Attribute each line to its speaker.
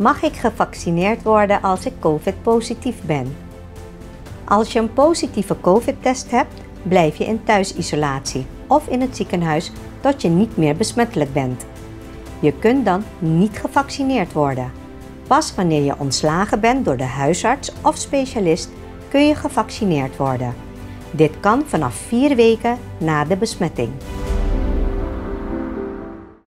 Speaker 1: Mag ik gevaccineerd worden als ik COVID-positief ben? Als je een positieve COVID-test hebt, blijf je in thuisisolatie of in het ziekenhuis tot je niet meer besmettelijk bent. Je kunt dan niet gevaccineerd worden. Pas wanneer je ontslagen bent door de huisarts of specialist kun je gevaccineerd worden. Dit kan vanaf 4 weken na de besmetting.